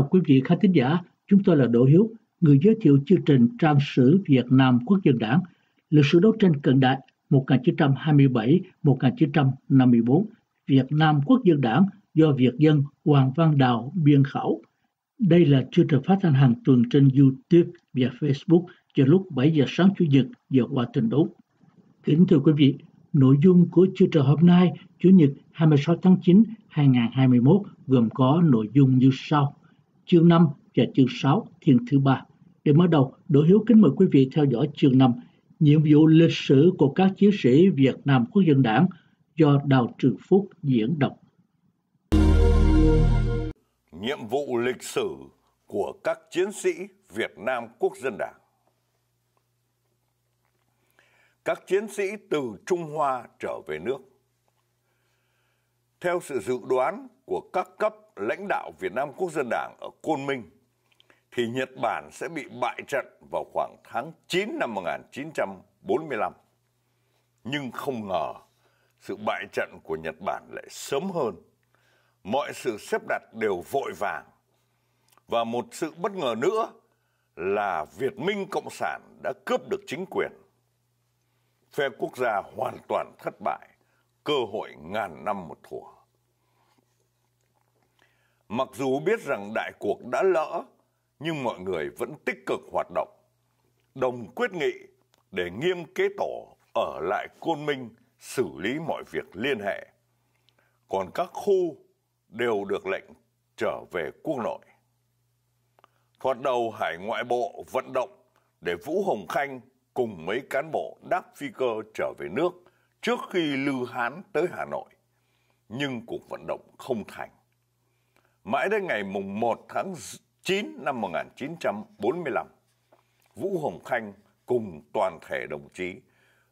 Chào quý vị khán thính giả, chúng tôi là Đỗ Hiếu, người giới thiệu chương trình Trang sử Việt Nam Quốc dân đảng, lịch sử đấu tranh cận đại 1927-1954, Việt Nam Quốc dân đảng do Việt dân Hoàng Văn Đào biên khảo. Đây là chương trình phát thanh hàng tuần trên YouTube và Facebook vào lúc 7 giờ sáng Chủ nhật giờ đấu Kính thưa quý vị, nội dung của chương trình hôm nay, Chủ nhật 26 tháng 9 2021 gồm có nội dung như sau. Chương 5 và chương 6 thiên thứ ba. Để mở đầu, Đỗ Hiếu kính mời quý vị theo dõi chương 5, nhiệm vụ lịch sử của các chiến sĩ Việt Nam Quốc dân đảng do Đào Trường Phúc diễn đọc. Nhiệm vụ lịch sử của các chiến sĩ Việt Nam Quốc dân đảng Các chiến sĩ từ Trung Hoa trở về nước theo sự dự đoán của các cấp lãnh đạo Việt Nam Quốc dân Đảng ở Côn Minh, thì Nhật Bản sẽ bị bại trận vào khoảng tháng 9 năm 1945. Nhưng không ngờ, sự bại trận của Nhật Bản lại sớm hơn. Mọi sự xếp đặt đều vội vàng. Và một sự bất ngờ nữa là Việt Minh Cộng sản đã cướp được chính quyền. Phe quốc gia hoàn toàn thất bại, cơ hội ngàn năm một thủa. Mặc dù biết rằng đại cuộc đã lỡ, nhưng mọi người vẫn tích cực hoạt động. Đồng quyết nghị để nghiêm kế tổ ở lại Côn Minh xử lý mọi việc liên hệ. Còn các khu đều được lệnh trở về quốc nội. Thoạt đầu Hải ngoại bộ vận động để Vũ Hồng Khanh cùng mấy cán bộ đáp phi cơ trở về nước trước khi Lưu Hán tới Hà Nội. Nhưng cuộc vận động không thành. Mãi đến ngày mùng 1 tháng 9 năm 1945, Vũ Hồng Khanh cùng toàn thể đồng chí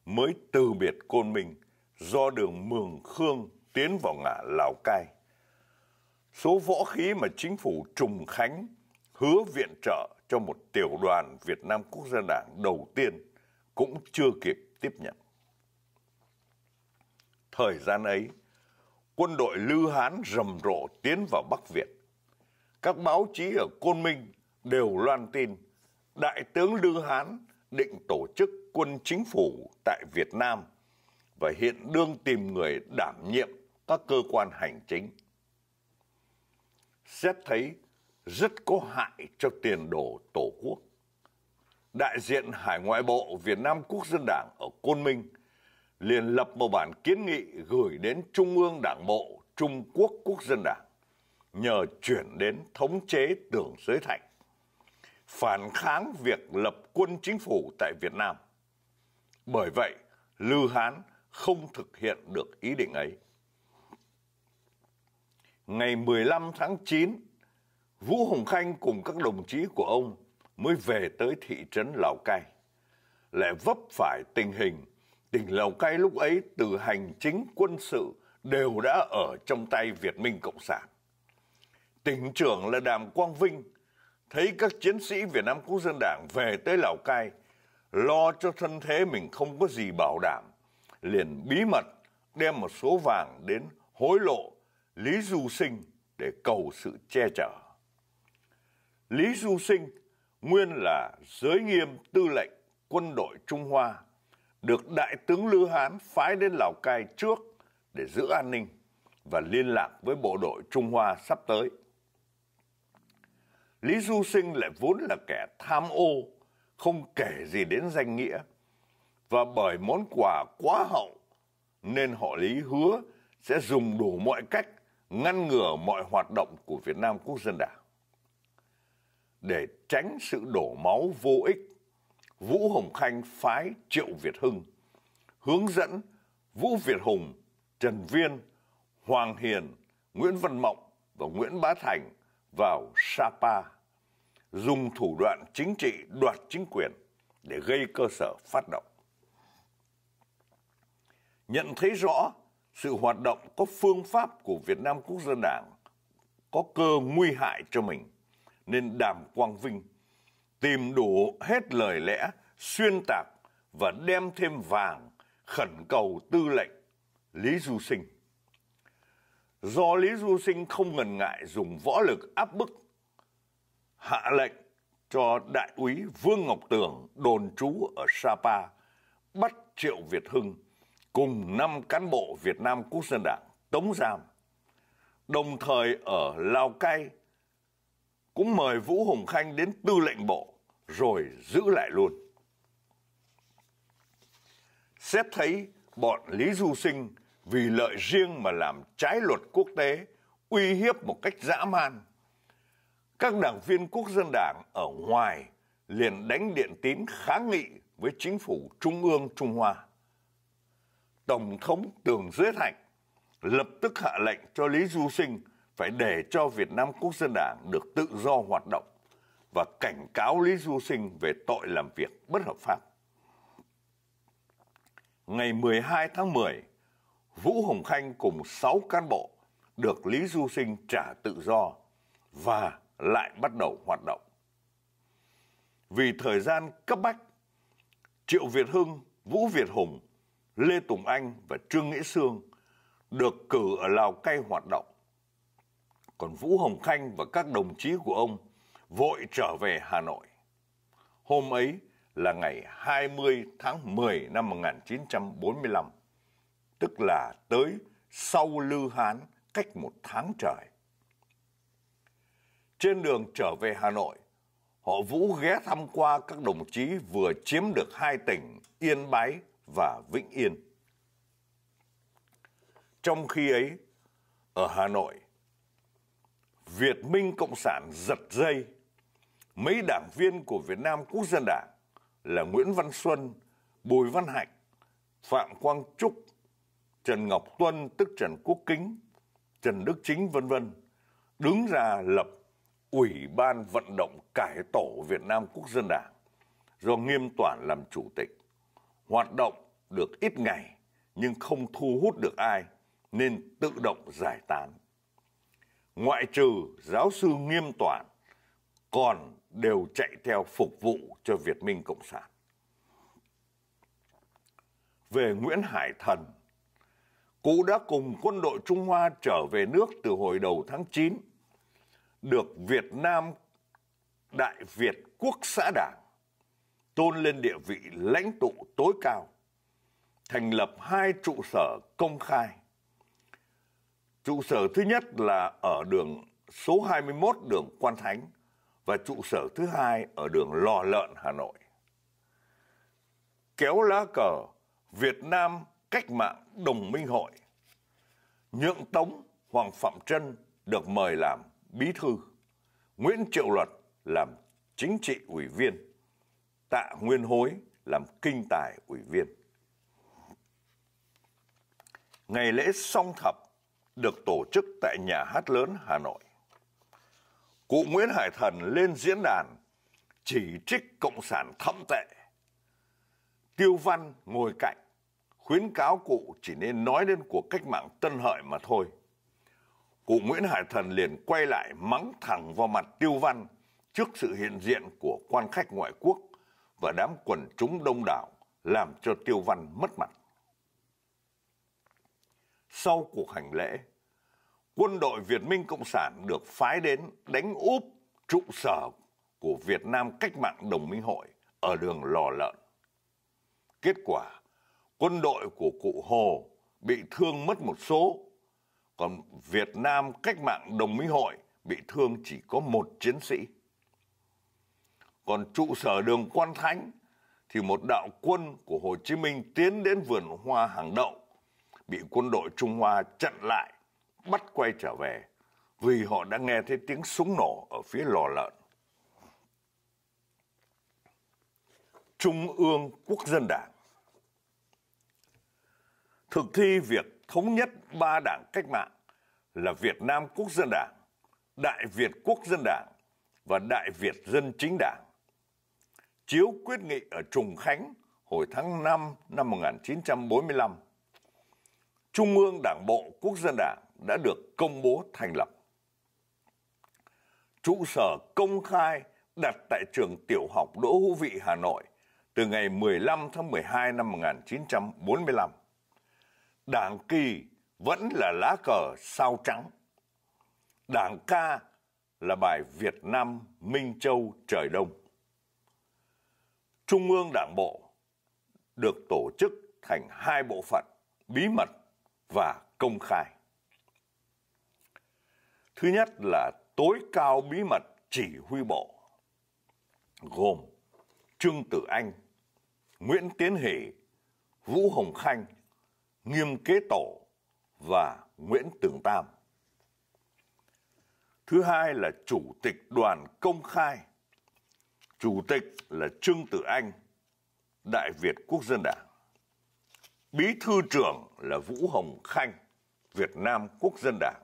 mới từ biệt Côn Minh do đường Mường Khương tiến vào ngã Lào Cai. Số võ khí mà chính phủ Trùng Khánh hứa viện trợ cho một tiểu đoàn Việt Nam Quốc gia Đảng đầu tiên cũng chưa kịp tiếp nhận. Thời gian ấy, quân đội Lư Hán rầm rộ tiến vào Bắc Việt. Các báo chí ở Côn Minh đều loan tin Đại tướng Lư Hán định tổ chức quân chính phủ tại Việt Nam và hiện đương tìm người đảm nhiệm các cơ quan hành chính. Xét thấy rất có hại cho tiền đồ Tổ quốc. Đại diện Hải ngoại bộ Việt Nam Quốc dân Đảng ở Côn Minh liền lập một bản kiến nghị gửi đến Trung ương Đảng Bộ Trung Quốc Quốc dân Đảng nhờ chuyển đến thống chế tưởng giới thạnh phản kháng việc lập quân chính phủ tại Việt Nam. Bởi vậy, Lư Hán không thực hiện được ý định ấy. Ngày 15 tháng 9, Vũ Hồng Khanh cùng các đồng chí của ông mới về tới thị trấn Lào Cai. Lại vấp phải tình hình tỉnh Lào Cai lúc ấy từ hành chính quân sự đều đã ở trong tay Việt Minh Cộng sản. Tỉnh trưởng là Đàm Quang Vinh thấy các chiến sĩ Việt Nam Quốc dân Đảng về tới Lào Cai, lo cho thân thế mình không có gì bảo đảm, liền bí mật đem một số vàng đến hối lộ Lý Du Sinh để cầu sự che chở. Lý Du Sinh nguyên là giới nghiêm tư lệnh quân đội Trung Hoa, được Đại tướng Lư Hán phái đến Lào Cai trước để giữ an ninh và liên lạc với bộ đội Trung Hoa sắp tới. Lý Du Sinh lại vốn là kẻ tham ô, không kể gì đến danh nghĩa. Và bởi món quà quá hậu, nên họ Lý hứa sẽ dùng đủ mọi cách ngăn ngừa mọi hoạt động của Việt Nam Quốc dân Đảng. Để tránh sự đổ máu vô ích, Vũ Hồng Khanh phái Triệu Việt Hưng, hướng dẫn Vũ Việt Hùng, Trần Viên, Hoàng Hiền, Nguyễn Văn Mộng và Nguyễn Bá Thành vào Sapa, dùng thủ đoạn chính trị đoạt chính quyền để gây cơ sở phát động. Nhận thấy rõ sự hoạt động có phương pháp của Việt Nam Quốc dân Đảng có cơ nguy hại cho mình, nên Đàm Quang Vinh tìm đủ hết lời lẽ, xuyên tạc và đem thêm vàng, khẩn cầu tư lệnh Lý Du Sinh. Do Lý Du Sinh không ngần ngại dùng võ lực áp bức, hạ lệnh cho đại úy Vương Ngọc Tường, đồn trú ở Sapa, bắt Triệu Việt Hưng cùng năm cán bộ Việt Nam Quốc dân Đảng, tống giam. Đồng thời ở Lào Cai cũng mời Vũ Hồng Khanh đến tư lệnh bộ rồi giữ lại luôn. Xét thấy bọn Lý Du Sinh vì lợi riêng mà làm trái luật quốc tế, uy hiếp một cách dã man. Các đảng viên quốc dân đảng ở ngoài liền đánh điện tín kháng nghị với chính phủ Trung ương Trung Hoa. Tổng thống Tường Duyết Hạnh lập tức hạ lệnh cho Lý Du Sinh phải để cho Việt Nam Quốc dân Đảng được tự do hoạt động và cảnh cáo Lý Du Sinh về tội làm việc bất hợp pháp. Ngày 12 tháng 10, Vũ Hồng Khanh cùng 6 cán bộ được Lý Du Sinh trả tự do và lại bắt đầu hoạt động. Vì thời gian cấp bách, Triệu Việt Hưng, Vũ Việt Hùng, Lê Tùng Anh và Trương Nghĩa Sương được cử ở Lào Cai hoạt động. Còn Vũ Hồng Khanh và các đồng chí của ông vội trở về Hà Nội. Hôm ấy là ngày 20 tháng 10 năm 1945, tức là tới sau Lư Hán cách một tháng trời. Trên đường trở về Hà Nội, họ Vũ ghé thăm qua các đồng chí vừa chiếm được hai tỉnh Yên Bái và Vĩnh Yên. Trong khi ấy, ở Hà Nội, Việt Minh Cộng sản giật dây mấy đảng viên của Việt Nam Quốc dân Đảng là Nguyễn Văn Xuân, Bùi Văn Hạnh, Phạm Quang Trúc, Trần Ngọc Tuân tức Trần Quốc Kính, Trần Đức Chính vân vân đứng ra lập Ủy ban vận động cải tổ Việt Nam Quốc dân Đảng do Nghiêm Toản làm chủ tịch. Hoạt động được ít ngày nhưng không thu hút được ai nên tự động giải tán. Ngoại trừ giáo sư Nghiêm Toản còn đều chạy theo phục vụ cho Việt Minh Cộng sản. Về Nguyễn Hải Thần, cụ đã cùng quân đội Trung Hoa trở về nước từ hồi đầu tháng 9, được Việt Nam Đại Việt Quốc xã Đảng tôn lên địa vị lãnh tụ tối cao, thành lập hai trụ sở công khai. Trụ sở thứ nhất là ở đường số 21 đường Quan Thánh, và trụ sở thứ hai ở đường Lò Lợn, Hà Nội. Kéo lá cờ Việt Nam Cách mạng Đồng minh hội. Nhượng Tống Hoàng Phạm Trân được mời làm bí thư. Nguyễn Triệu Luật làm chính trị ủy viên. Tạ Nguyên Hối làm kinh tài ủy viên. Ngày lễ song thập được tổ chức tại nhà hát lớn Hà Nội cụ Nguyễn Hải Thần lên diễn đàn chỉ trích Cộng sản thâm tệ. Tiêu Văn ngồi cạnh, khuyến cáo cụ chỉ nên nói đến cuộc cách mạng tân hợi mà thôi. Cụ Nguyễn Hải Thần liền quay lại mắng thẳng vào mặt Tiêu Văn trước sự hiện diện của quan khách ngoại quốc và đám quần chúng đông đảo làm cho Tiêu Văn mất mặt. Sau cuộc hành lễ, quân đội Việt Minh Cộng sản được phái đến đánh úp trụ sở của Việt Nam Cách mạng Đồng minh hội ở đường Lò Lợn. Kết quả, quân đội của cụ Hồ bị thương mất một số, còn Việt Nam Cách mạng Đồng minh hội bị thương chỉ có một chiến sĩ. Còn trụ sở đường Quan Thánh thì một đạo quân của Hồ Chí Minh tiến đến vườn hoa hàng đậu, bị quân đội Trung Hoa chặn lại bắt quay trở về vì họ đã nghe thấy tiếng súng nổ ở phía lò lợn. Trung ương Quốc dân Đảng thực thi việc thống nhất ba đảng cách mạng là Việt Nam Quốc dân Đảng, Đại Việt Quốc dân Đảng và Đại Việt Dân Chính Đảng. Chiếu quyết nghị ở Trùng Khánh hồi tháng 5 năm 1945, Trung ương Đảng Bộ Quốc dân Đảng đã được công bố thành lập. Trụ sở công khai đặt tại trường tiểu học Đỗ Hữu Vị, Hà Nội từ ngày 15 tháng 12 năm 1945. Đảng kỳ vẫn là lá cờ sao trắng. Đảng ca là bài Việt Nam Minh Châu Trời Đông. Trung ương Đảng Bộ được tổ chức thành hai bộ phận, bí mật và công khai. Thứ nhất là tối cao bí mật chỉ huy bộ, gồm Trương Tử Anh, Nguyễn Tiến Hỷ, Vũ Hồng Khanh, Nghiêm Kế Tổ và Nguyễn Tường Tam. Thứ hai là Chủ tịch đoàn công khai. Chủ tịch là Trương Tử Anh, Đại Việt Quốc dân Đảng. Bí thư trưởng là Vũ Hồng Khanh, Việt Nam Quốc dân Đảng.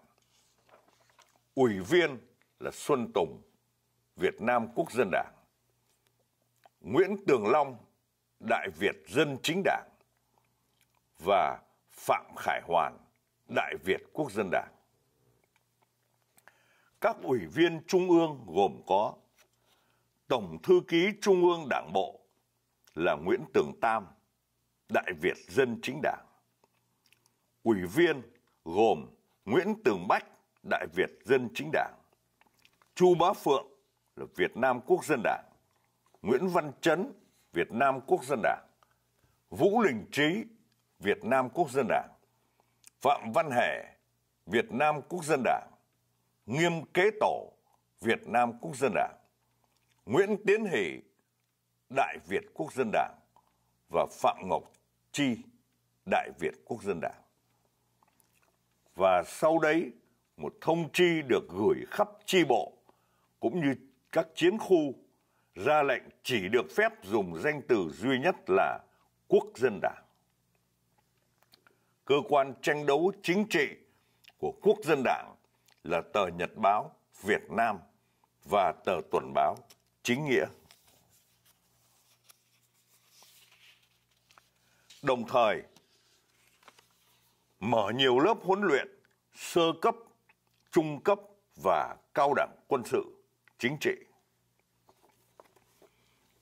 Ủy viên là Xuân Tùng, Việt Nam Quốc dân Đảng. Nguyễn Tường Long, Đại Việt Dân Chính Đảng. Và Phạm Khải Hoàn, Đại Việt Quốc dân Đảng. Các ủy viên Trung ương gồm có Tổng Thư ký Trung ương Đảng Bộ là Nguyễn Tường Tam, Đại Việt Dân Chính Đảng. Ủy viên gồm Nguyễn Tường Bách, Đại Việt Dân Chính Đảng. Chu Bá Phượng là Việt Nam Quốc dân Đảng. Nguyễn Văn Chấn, Việt Nam Quốc dân Đảng. Vũ Đình Trí, Việt Nam Quốc dân Đảng. Phạm Văn Hẻ, Việt Nam Quốc dân Đảng. Nghiêm Kế Tổ, Việt Nam Quốc dân Đảng. Nguyễn Tiến Hỷ, Đại Việt Quốc dân Đảng và Phạm Ngọc Chi, Đại Việt Quốc dân Đảng. Và sau đấy, một thông tri được gửi khắp chi bộ cũng như các chiến khu ra lệnh chỉ được phép dùng danh từ duy nhất là Quốc dân Đảng. Cơ quan tranh đấu chính trị của Quốc dân Đảng là tờ Nhật báo Việt Nam và tờ Tuần báo Chính nghĩa. Đồng thời, mở nhiều lớp huấn luyện sơ cấp, trung cấp và cao đẳng quân sự, chính trị.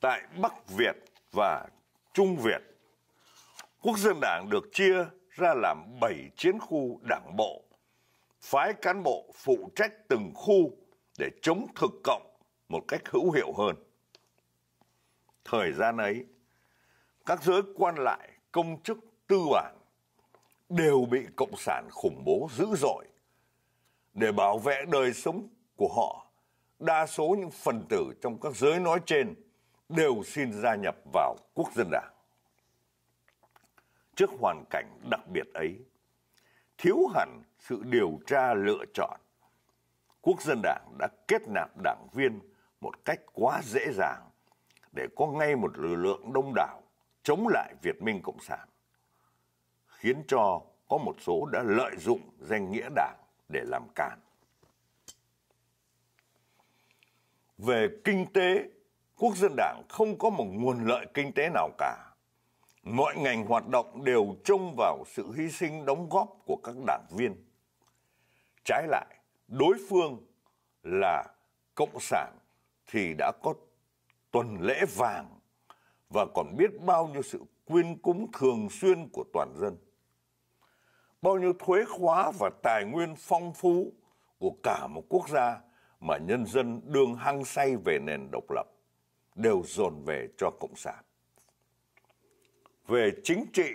Tại Bắc Việt và Trung Việt, Quốc dân đảng được chia ra làm 7 chiến khu đảng bộ, phái cán bộ phụ trách từng khu để chống thực cộng một cách hữu hiệu hơn. Thời gian ấy, các giới quan lại, công chức, tư bản đều bị cộng sản khủng bố dữ dội. Để bảo vệ đời sống của họ, đa số những phần tử trong các giới nói trên đều xin gia nhập vào quốc dân đảng. Trước hoàn cảnh đặc biệt ấy, thiếu hẳn sự điều tra lựa chọn, quốc dân đảng đã kết nạp đảng viên một cách quá dễ dàng để có ngay một lực lượng đông đảo chống lại Việt Minh Cộng sản, khiến cho có một số đã lợi dụng danh nghĩa đảng để làm cản. Về kinh tế, quốc dân đảng không có một nguồn lợi kinh tế nào cả. Mọi ngành hoạt động đều trông vào sự hy sinh đóng góp của các đảng viên. Trái lại, đối phương là cộng sản thì đã có tuần lễ vàng và còn biết bao nhiêu sự quyên cúng thường xuyên của toàn dân. Bao nhiêu thuế khóa và tài nguyên phong phú của cả một quốc gia mà nhân dân đương hăng say về nền độc lập đều dồn về cho Cộng sản. Về chính trị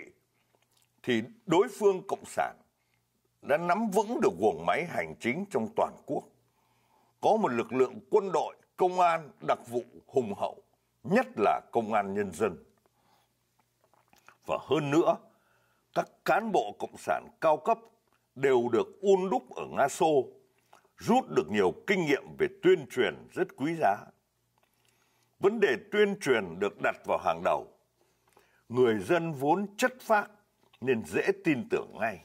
thì đối phương Cộng sản đã nắm vững được guồng máy hành chính trong toàn quốc. Có một lực lượng quân đội công an đặc vụ hùng hậu, nhất là công an nhân dân. Và hơn nữa, các cán bộ cộng sản cao cấp đều được un đúc ở Nga Xô, rút được nhiều kinh nghiệm về tuyên truyền rất quý giá. Vấn đề tuyên truyền được đặt vào hàng đầu. Người dân vốn chất phác nên dễ tin tưởng ngay.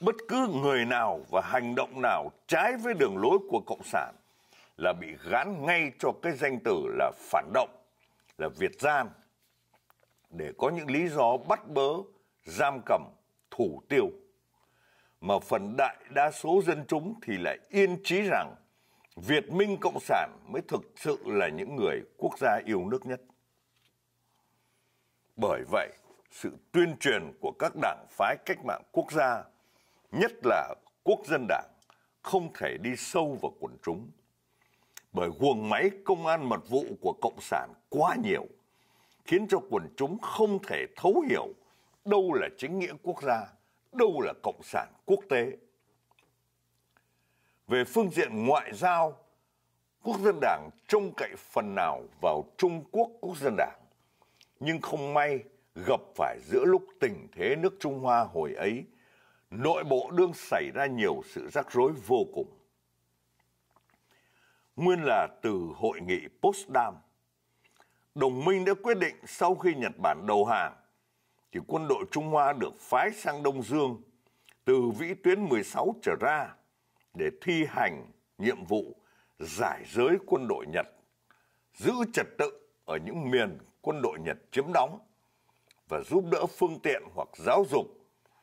Bất cứ người nào và hành động nào trái với đường lối của Cộng sản là bị gán ngay cho cái danh từ là phản động, là Việt gian, để có những lý do bắt bớ, giam cầm, thủ tiêu. Mà phần đại đa số dân chúng thì lại yên trí rằng Việt Minh Cộng sản mới thực sự là những người quốc gia yêu nước nhất. Bởi vậy, sự tuyên truyền của các đảng phái cách mạng quốc gia, nhất là quốc dân đảng, không thể đi sâu vào quần chúng bởi guồng máy công an mật vụ của cộng sản quá nhiều khiến cho quần chúng không thể thấu hiểu đâu là chính nghĩa quốc gia, đâu là cộng sản quốc tế về phương diện ngoại giao, quốc dân đảng trông cậy phần nào vào trung quốc quốc dân đảng, nhưng không may gặp phải giữa lúc tình thế nước trung hoa hồi ấy, nội bộ đương xảy ra nhiều sự rắc rối vô cùng nguyên là từ hội nghị Potsdam. Đồng minh đã quyết định sau khi Nhật Bản đầu hàng, thì quân đội Trung Hoa được phái sang Đông Dương từ vĩ tuyến 16 trở ra để thi hành nhiệm vụ giải giới quân đội Nhật, giữ trật tự ở những miền quân đội Nhật chiếm đóng và giúp đỡ phương tiện hoặc giáo dục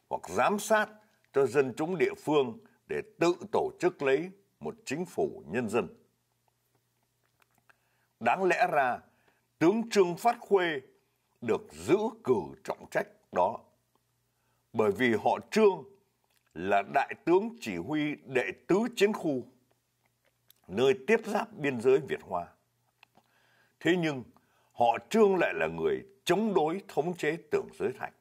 hoặc giám sát cho dân chúng địa phương để tự tổ chức lấy một chính phủ nhân dân. Đáng lẽ ra, tướng Trương Phát Khuê được giữ cử trọng trách đó. Bởi vì họ Trương là đại tướng chỉ huy đệ tứ chiến khu, nơi tiếp giáp biên giới Việt Hoa. Thế nhưng, họ Trương lại là người chống đối thống chế tưởng giới thạch.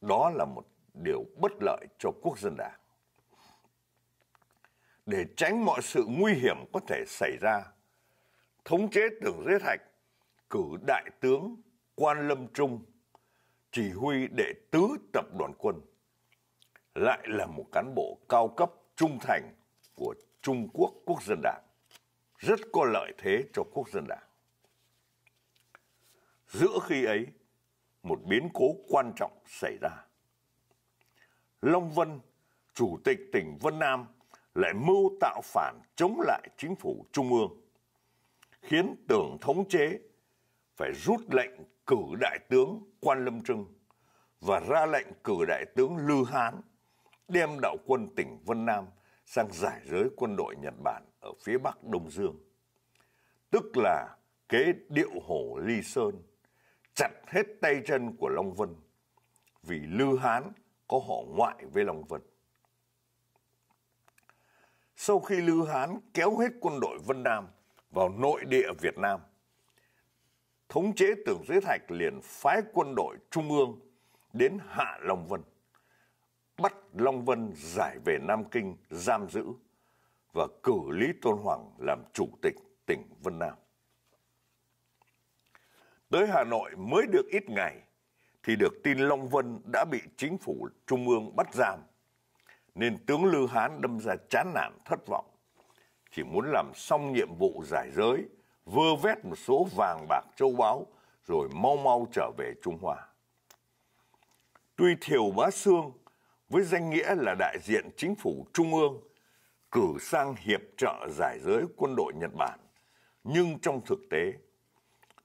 Đó là một điều bất lợi cho quốc dân đảng. Để tránh mọi sự nguy hiểm có thể xảy ra, thống chế tưởng giới thạch cử đại tướng quan lâm trung chỉ huy đệ tứ tập đoàn quân lại là một cán bộ cao cấp trung thành của Trung Quốc Quốc dân đảng, rất có lợi thế cho Quốc dân đảng. Giữa khi ấy, một biến cố quan trọng xảy ra. Long Vân, Chủ tịch tỉnh Vân Nam lại mưu tạo phản chống lại chính phủ Trung ương khiến tưởng thống chế phải rút lệnh cử đại tướng Quan Lâm Trưng và ra lệnh cử đại tướng Lư Hán đem đạo quân tỉnh Vân Nam sang giải giới quân đội Nhật Bản ở phía bắc Đông Dương. Tức là kế điệu hổ Ly Sơn, chặt hết tay chân của Long Vân, vì Lư Hán có họ ngoại với Long Vân. Sau khi Lư Hán kéo hết quân đội Vân Nam vào nội địa Việt Nam. Thống chế tưởng giới thạch liền phái quân đội trung ương đến hạ Long Vân, bắt Long Vân giải về Nam Kinh giam giữ và cử Lý Tôn Hoàng làm chủ tịch tỉnh Vân Nam. Tới Hà Nội mới được ít ngày thì được tin Long Vân đã bị chính phủ trung ương bắt giam, nên tướng Lư Hán đâm ra chán nản thất vọng chỉ muốn làm xong nhiệm vụ giải giới, vơ vét một số vàng bạc châu báu, rồi mau mau trở về Trung Hoa. Tuy Thiều Bá Sương với danh nghĩa là đại diện chính phủ Trung ương cử sang hiệp trợ giải giới quân đội Nhật Bản, nhưng trong thực tế,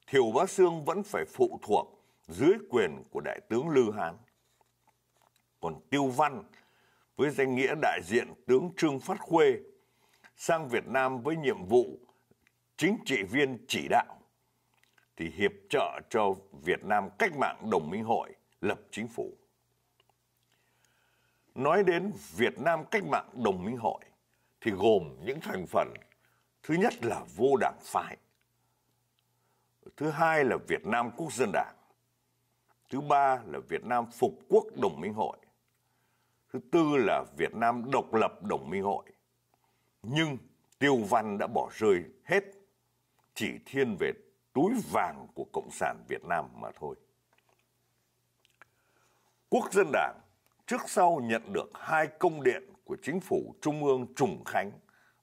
Thiều Bá Sương vẫn phải phụ thuộc dưới quyền của đại tướng Lư Hán. Còn Tiêu Văn với danh nghĩa đại diện tướng Trương Phát Khuê sang Việt Nam với nhiệm vụ chính trị viên chỉ đạo thì hiệp trợ cho Việt Nam cách mạng đồng minh hội lập chính phủ. Nói đến Việt Nam cách mạng đồng minh hội thì gồm những thành phần. Thứ nhất là vô đảng phái, thứ hai là Việt Nam Quốc dân đảng, thứ ba là Việt Nam Phục Quốc đồng minh hội, thứ tư là Việt Nam độc lập đồng minh hội, nhưng Tiêu Văn đã bỏ rơi hết, chỉ thiên về túi vàng của Cộng sản Việt Nam mà thôi. Quốc dân đảng trước sau nhận được hai công điện của chính phủ Trung ương Trùng Khánh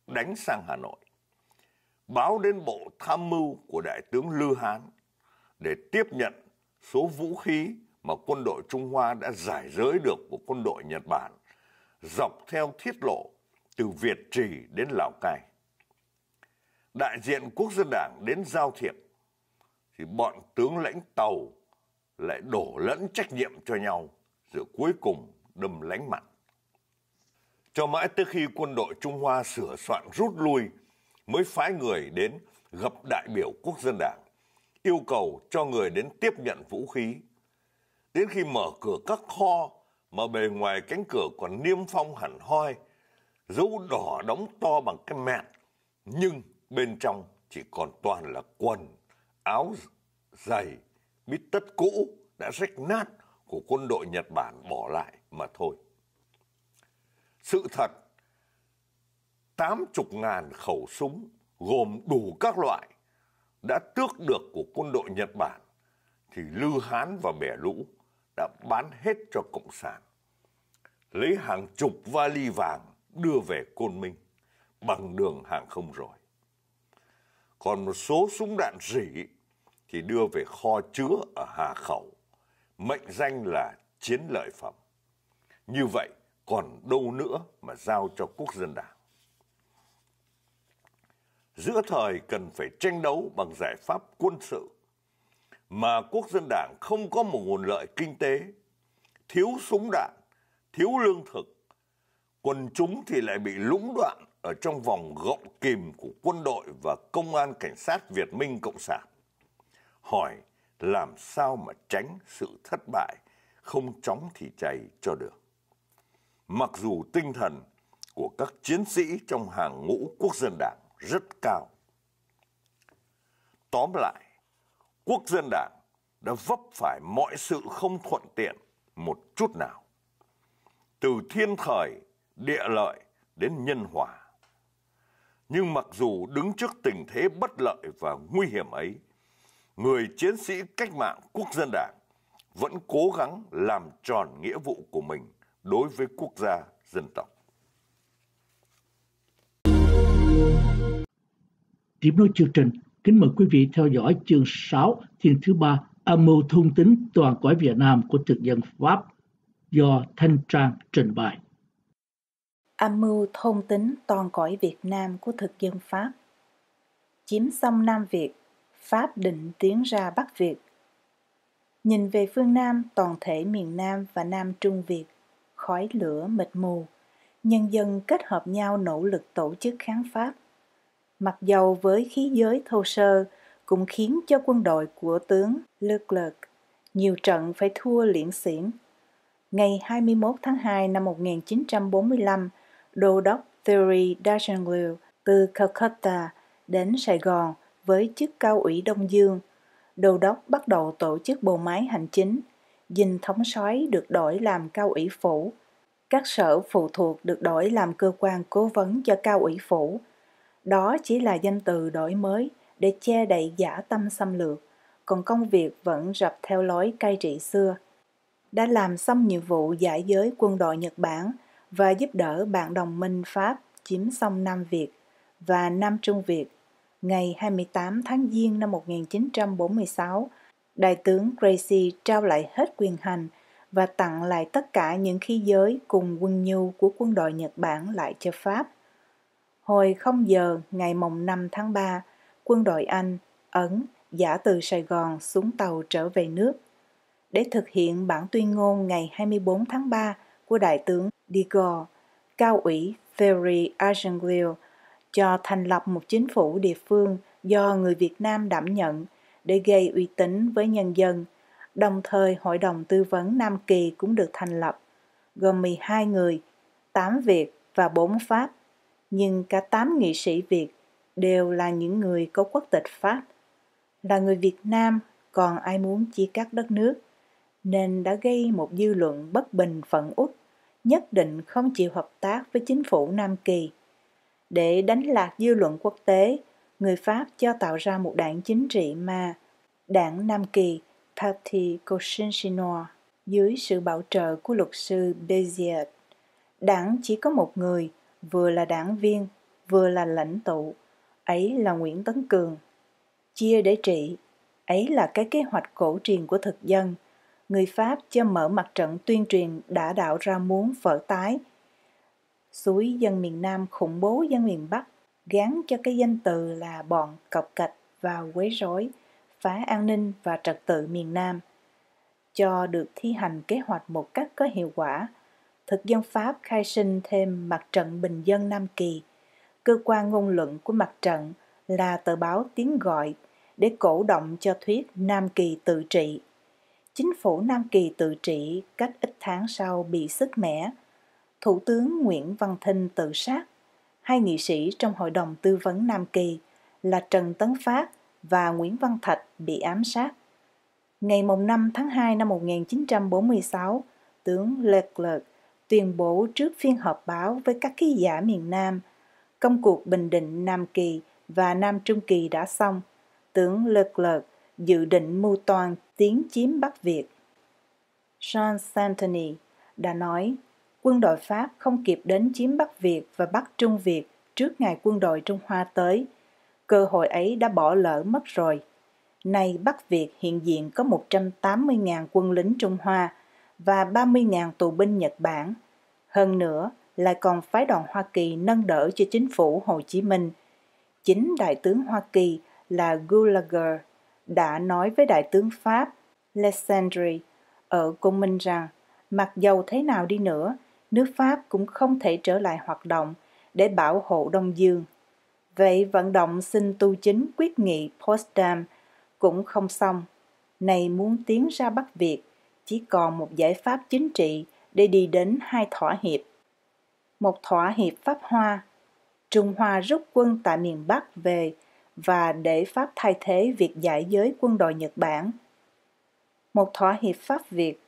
đánh sang Hà Nội. Báo đến bộ tham mưu của Đại tướng Lư Hán để tiếp nhận số vũ khí mà quân đội Trung Hoa đã giải giới được của quân đội Nhật Bản dọc theo thiết lộ từ Việt Trì đến Lào Cai. Đại diện quốc dân đảng đến giao thiệp, thì bọn tướng lãnh tàu lại đổ lẫn trách nhiệm cho nhau, rồi cuối cùng đâm lánh mặt. Cho mãi tới khi quân đội Trung Hoa sửa soạn rút lui mới phái người đến gặp đại biểu quốc dân đảng, yêu cầu cho người đến tiếp nhận vũ khí. Đến khi mở cửa các kho mà bề ngoài cánh cửa còn niêm phong hẳn hoi, dấu đỏ đóng to bằng cái mẹt, nhưng bên trong chỉ còn toàn là quần, áo, giày, bít tất cũ đã rách nát của quân đội Nhật Bản bỏ lại mà thôi. Sự thật, 80 ngàn khẩu súng gồm đủ các loại đã tước được của quân đội Nhật Bản thì Lư Hán và Bẻ Lũ đã bán hết cho Cộng sản. Lấy hàng chục vali vàng đưa về Côn Minh bằng đường hàng không rồi. Còn một số súng đạn rỉ thì đưa về kho chứa ở Hà Khẩu, mệnh danh là chiến lợi phẩm. Như vậy còn đâu nữa mà giao cho quốc dân đảng. Giữa thời cần phải tranh đấu bằng giải pháp quân sự, mà quốc dân đảng không có một nguồn lợi kinh tế, thiếu súng đạn, thiếu lương thực, quần chúng thì lại bị lũng đoạn ở trong vòng gọng kìm của quân đội và công an cảnh sát Việt Minh Cộng sản. Hỏi làm sao mà tránh sự thất bại, không chóng thì cháy cho được. Mặc dù tinh thần của các chiến sĩ trong hàng ngũ quốc dân đảng rất cao. Tóm lại, quốc dân đảng đã vấp phải mọi sự không thuận tiện một chút nào. Từ thiên thời, địa lợi đến nhân hòa. Nhưng mặc dù đứng trước tình thế bất lợi và nguy hiểm ấy, người chiến sĩ cách mạng quốc dân đảng vẫn cố gắng làm tròn nghĩa vụ của mình đối với quốc gia dân tộc. Tiếp nối chương trình, kính mời quý vị theo dõi chương 6 thiên thứ ba âm mưu thông tính toàn cõi Việt Nam của thực dân Pháp do Thanh Trang trình bày. Âm mưu thôn tính toàn cõi Việt Nam của thực dân Pháp Chiếm xong Nam Việt, Pháp định tiến ra Bắc Việt. Nhìn về phương Nam, toàn thể miền Nam và Nam Trung Việt, khói lửa mịt mù, nhân dân kết hợp nhau nỗ lực tổ chức kháng Pháp. Mặc dầu với khí giới thô sơ, cũng khiến cho quân đội của tướng Leclerc nhiều trận phải thua liễn xiển. Ngày 21 tháng 2 năm 1945, đô đốc Thierry Darjanglou từ Calcutta đến Sài Gòn với chức cao ủy Đông Dương. Đô đốc bắt đầu tổ chức bộ máy hành chính. Dinh thống soái được đổi làm cao ủy phủ. Các sở phụ thuộc được đổi làm cơ quan cố vấn cho cao ủy phủ. Đó chỉ là danh từ đổi mới để che đậy giả tâm xâm lược, còn công việc vẫn rập theo lối cai trị xưa. Đã làm xong nhiệm vụ giải giới quân đội Nhật Bản và giúp đỡ bạn đồng minh Pháp chiếm xong Nam Việt và Nam Trung Việt. Ngày 28 tháng Giêng năm 1946, Đại tướng Gracie trao lại hết quyền hành và tặng lại tất cả những khí giới cùng quân nhu của quân đội Nhật Bản lại cho Pháp. Hồi 0 giờ ngày mùng 5 tháng 3, quân đội Anh, Ấn giả từ Sài Gòn xuống tàu trở về nước. Để thực hiện bản tuyên ngôn ngày 24 tháng 3 của Đại tướng de Gaulle, cao ủy Theory Argenteuil cho thành lập một chính phủ địa phương do người Việt Nam đảm nhận để gây uy tín với nhân dân. Đồng thời, Hội đồng Tư vấn Nam Kỳ cũng được thành lập, gồm 12 người, 8 Việt và 4 Pháp. Nhưng cả 8 nghị sĩ Việt đều là những người có quốc tịch Pháp. Là người Việt Nam, còn ai muốn chia cắt đất nước, nên đã gây một dư luận bất bình phận út nhất định không chịu hợp tác với chính phủ Nam Kỳ. Để đánh lạc dư luận quốc tế, người Pháp cho tạo ra một đảng chính trị mà đảng Nam Kỳ Parti Cochinchinois dưới sự bảo trợ của luật sư Bézier. Đảng chỉ có một người, vừa là đảng viên, vừa là lãnh tụ, ấy là Nguyễn Tấn Cường. Chia để trị, ấy là cái kế hoạch cổ truyền của thực dân, người Pháp cho mở mặt trận tuyên truyền đã đạo ra muốn vỡ tái. Suối dân miền Nam khủng bố dân miền Bắc, gắn cho cái danh từ là bọn cọc cạch vào quấy rối, phá an ninh và trật tự miền Nam. Cho được thi hành kế hoạch một cách có hiệu quả, thực dân Pháp khai sinh thêm mặt trận bình dân Nam Kỳ. Cơ quan ngôn luận của mặt trận là tờ báo tiếng gọi để cổ động cho thuyết Nam Kỳ tự trị chính phủ Nam Kỳ tự trị cách ít tháng sau bị sức mẻ. Thủ tướng Nguyễn Văn Thinh tự sát. Hai nghị sĩ trong Hội đồng Tư vấn Nam Kỳ là Trần Tấn Phát và Nguyễn Văn Thạch bị ám sát. Ngày 5 tháng 2 năm 1946, tướng Leclerc tuyên bố trước phiên họp báo với các ký giả miền Nam, công cuộc bình định Nam Kỳ và Nam Trung Kỳ đã xong. Tướng Leclerc dự định mưu toàn tiến chiếm Bắc Việt. Jean Santony đã nói quân đội Pháp không kịp đến chiếm Bắc Việt và Bắc Trung Việt trước ngày quân đội Trung Hoa tới. Cơ hội ấy đã bỏ lỡ mất rồi. Nay Bắc Việt hiện diện có 180.000 quân lính Trung Hoa và 30.000 tù binh Nhật Bản. Hơn nữa, lại còn phái đoàn Hoa Kỳ nâng đỡ cho chính phủ Hồ Chí Minh. Chính đại tướng Hoa Kỳ là Gulager đã nói với đại tướng Pháp Alexandre ở Công Minh rằng mặc dầu thế nào đi nữa, nước Pháp cũng không thể trở lại hoạt động để bảo hộ Đông Dương. Vậy vận động xin tu chính quyết nghị Potsdam cũng không xong. Này muốn tiến ra Bắc Việt, chỉ còn một giải pháp chính trị để đi đến hai thỏa hiệp. Một thỏa hiệp Pháp Hoa, Trung Hoa rút quân tại miền Bắc về và để Pháp thay thế việc giải giới quân đội Nhật Bản. Một thỏa hiệp Pháp Việt,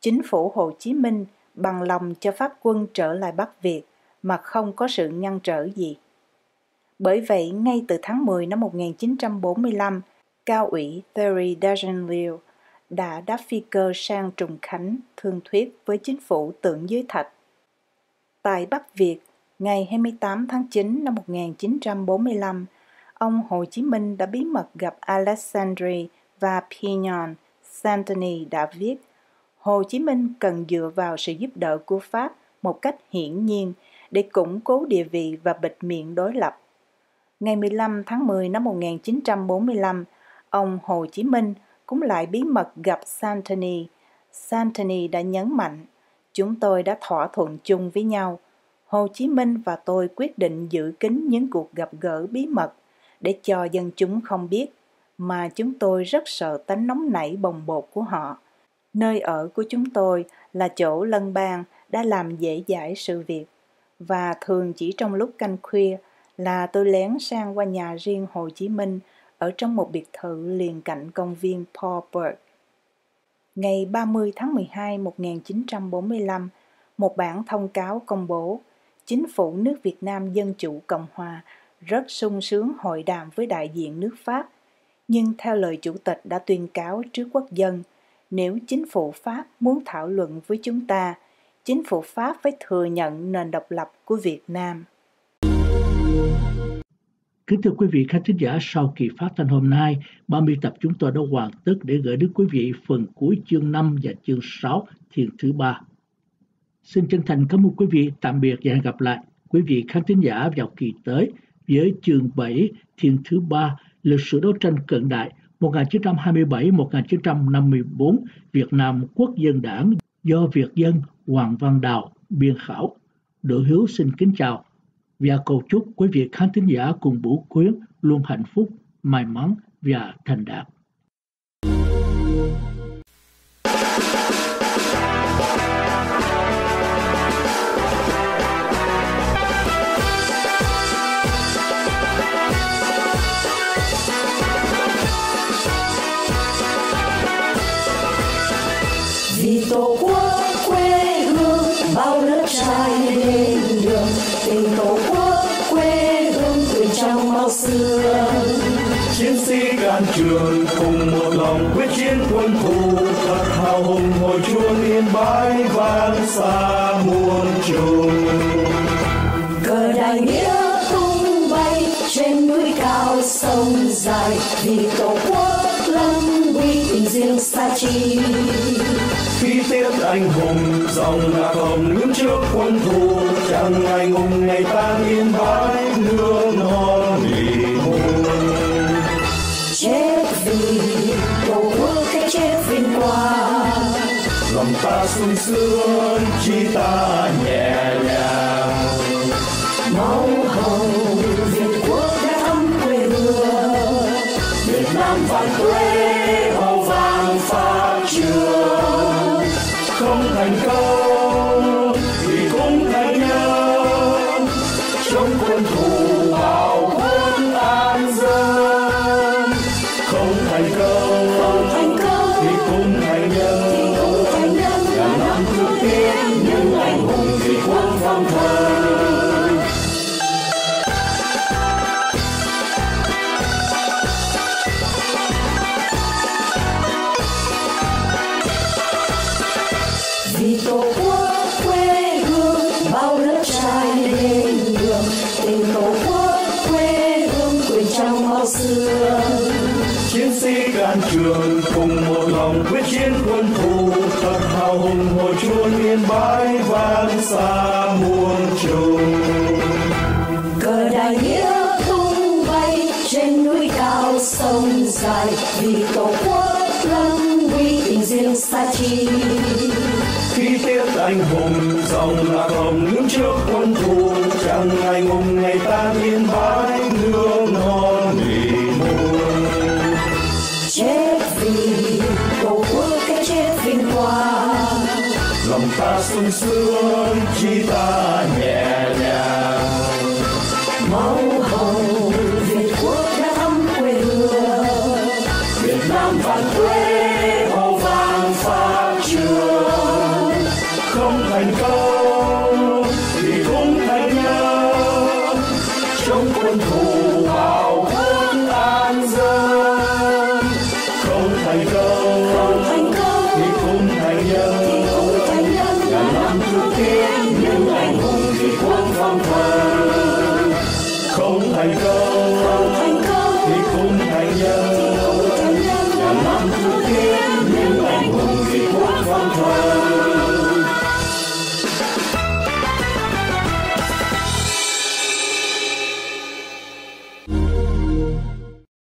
chính phủ Hồ Chí Minh bằng lòng cho Pháp quân trở lại Bắc Việt mà không có sự ngăn trở gì. Bởi vậy, ngay từ tháng 10 năm 1945, cao ủy Thierry Dagenville đã đáp phi cơ sang Trùng Khánh thương thuyết với chính phủ tượng dưới thạch. Tại Bắc Việt, ngày 28 tháng 9 năm 1945, ông Hồ Chí Minh đã bí mật gặp Alexandre và Pignon. santini đã viết, Hồ Chí Minh cần dựa vào sự giúp đỡ của Pháp một cách hiển nhiên để củng cố địa vị và bịt miệng đối lập. Ngày 15 tháng 10 năm 1945, ông Hồ Chí Minh cũng lại bí mật gặp santini santini đã nhấn mạnh, chúng tôi đã thỏa thuận chung với nhau. Hồ Chí Minh và tôi quyết định giữ kín những cuộc gặp gỡ bí mật để cho dân chúng không biết, mà chúng tôi rất sợ tánh nóng nảy bồng bột của họ. Nơi ở của chúng tôi là chỗ lân bang đã làm dễ dãi sự việc, và thường chỉ trong lúc canh khuya là tôi lén sang qua nhà riêng Hồ Chí Minh ở trong một biệt thự liền cạnh công viên Paul Burke. Ngày 30 tháng 12 1945, một bản thông cáo công bố chính phủ nước Việt Nam Dân Chủ Cộng Hòa rất sung sướng hội đàm với đại diện nước Pháp, nhưng theo lời chủ tịch đã tuyên cáo trước quốc dân, nếu chính phủ Pháp muốn thảo luận với chúng ta, chính phủ Pháp phải thừa nhận nền độc lập của Việt Nam. Kính thưa quý vị khán thính giả, sau kỳ phát thanh hôm nay, 30 tập chúng tôi đã hoàn tất để gửi đến quý vị phần cuối chương 5 và chương 6 thiền thứ ba. Xin chân thành cảm ơn quý vị, tạm biệt và hẹn gặp lại quý vị khán thính giả vào kỳ tới với chương 7 thiên thứ ba lịch sử đấu tranh cận đại 1927-1954 Việt Nam Quốc dân đảng do Việt dân Hoàng Văn Đào biên khảo. Đội hiếu xin kính chào và cầu chúc quý vị khán thính giả cùng Vũ Khuyến luôn hạnh phúc, may mắn và thành đạt. Tổ quốc quê hương bao lớp trai lên đường. Tình tổ quốc quê hương quyền trong máu xưa. Chiến sĩ can trường cùng một lòng quyết chiến quân thù thật hào hùng hồi chuông yên bái vang xa muôn trùng. Cờ đại nghĩa tung bay trên núi cao sông dài vì tổ quốc lâm uy tình riêng xa chi khi tiết anh hùng dòng là hồng đứng trước quân thù. Chẳng ngại ngùng ngày tan yên bái nước non vì hùng chết vì tổ quốc cái chết vinh quang lòng ta sung sướng chi ta nhẹ nhàng không thành công. rằng ngày mùng ngày ta yên bái nước non vì buồn chết vì tổ quốc cái chết vinh quang lòng ta sung sướng chi ta